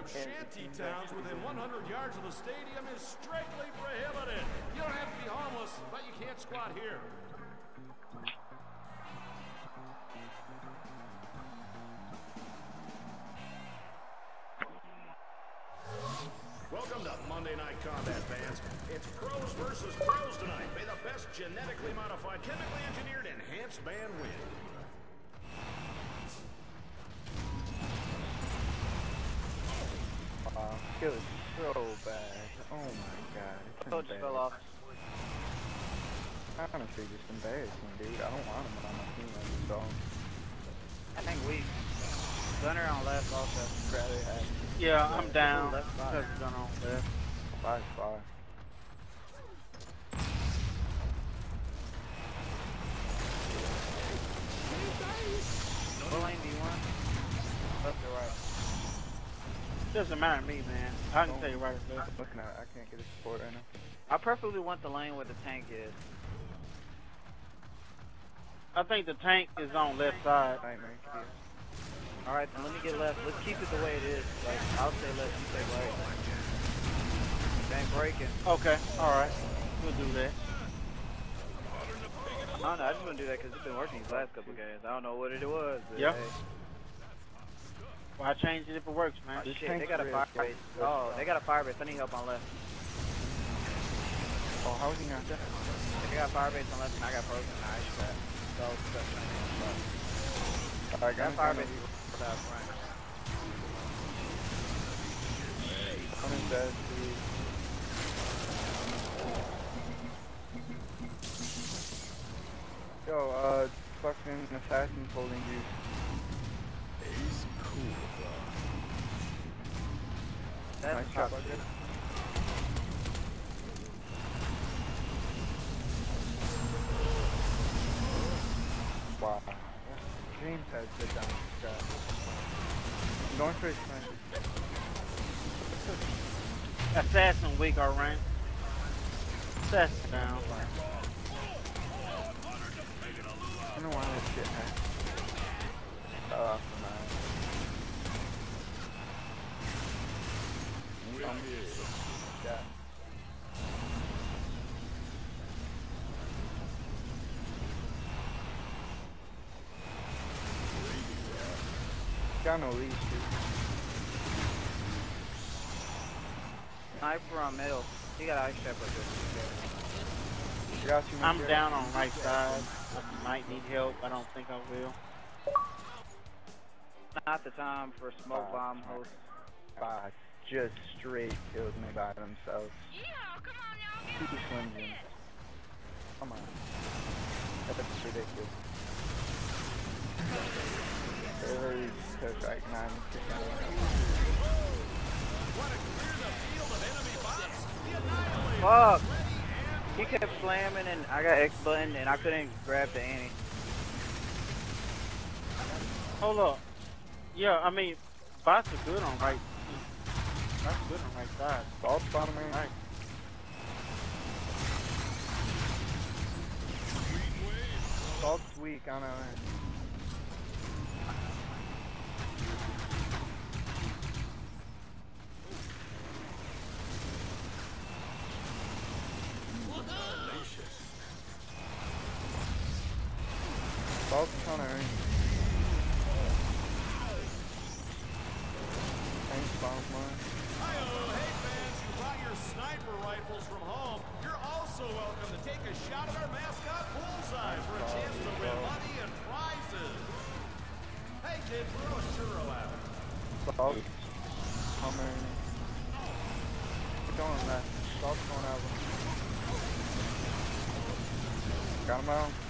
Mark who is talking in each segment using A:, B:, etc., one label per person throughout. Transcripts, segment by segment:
A: of shanty towns within 100 yards of the stadium is strictly prohibited. You don't have to be homeless, but you can't squat here. Welcome to Monday Night Combat, fans. It's pros versus pros tonight. May the best genetically modified, chemically engineered, enhanced man win.
B: Wow, it was so bad. Oh my god, it's
C: Coach fell off.
B: Honestly, just embarrassing, dude. I don't want him on my team, so
C: I think we. Gunner on left also.
B: rather have
D: Yeah, I'm down.
C: Left side.
D: That's done on left.
B: five five.
C: What lane do you want? Left or right?
D: Doesn't matter to me, man. I can tell you right or left.
B: I'm looking at it. I can't get a support right now.
C: I preferably want the lane where the tank is.
D: I think the tank is on left side.
C: Alright, then let me get left. Let's keep it the way it is. Like, I'll say left, you say right. Tank breaking.
D: Okay, alright. We'll do that.
C: I don't know, I just want to do that because it's been working these last couple games. I don't know what it was. But
D: Yeah.
C: Hey.
D: Well, I changed it if it works, man.
C: Oh,
B: This
C: shit, they got a
B: really
C: fire base. Oh, they got a fire base. I need help on left.
B: Oh, how is he not dead?
C: They got fire base on left and I got frozen in ice trap. So, stuff
B: Alright,
C: That
B: guys,
C: fire base is front.
B: coming back to you. Yo, uh, fucking assassin holding you. Nice. James has the down for his.
D: Assassin weak, our rank. Assassin down.
B: I don't why this shit happened. Oh, man. Um, yeah. Got no leash, dude.
C: Sniper on middle. He got ice trap like this.
D: I'm down on right side. I might need help. I don't think I will.
C: Not the time for smoke
B: Five,
C: bomb host.
B: Five just straight killed me by themselves. Two slim jims. Come on. That's ridiculous. Really took like nine
C: Fuck! He kept slamming and I got X button and I couldn't grab the Annie.
D: Hold up. Yeah, I mean, bots are good on right. Bots are good on right side.
B: Ball bottom man.
D: Right.
B: Ball's weak on our Ball's on. Thanks, Bob, man.
A: Hi-oh, hey fans, you brought your sniper rifles from home. You're also welcome to take a shot at our mascot bullseye for a chance to win money and prizes. Hey kid, throw a churro out.
B: Ball coming. Keep going, man. Ball's going out. Got him out.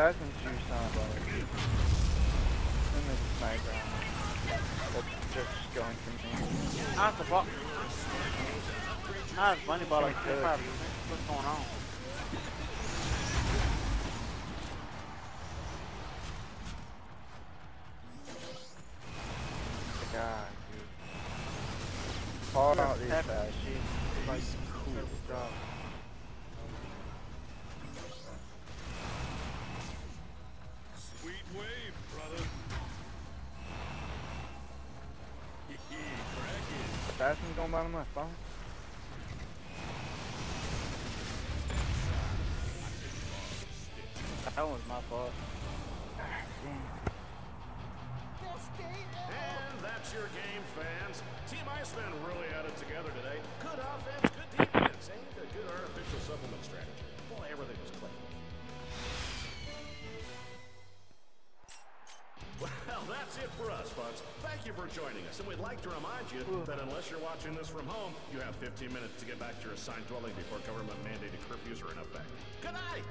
B: coming. back. Down. But that's in shoe sound like. And there's a sniper on. Just going for me.
D: How's the ball? How's bunny ball like
B: Good.
D: What's going on?
B: God, dude. Call out these guys.
D: She's like, cool job.
A: It.
B: Assassin's going by on my phone.
C: That was my fault.
A: And that's your game, fans. Team Iceman really had it together today. Good offense, good defense, and a good artificial supplement strategy. Boy, everything was clicking. That's it for us, folks. Thank you for joining us, and we'd like to remind you that unless you're watching this from home, you have 15 minutes to get back to your assigned dwelling before government-mandated curfews are in effect. Good night!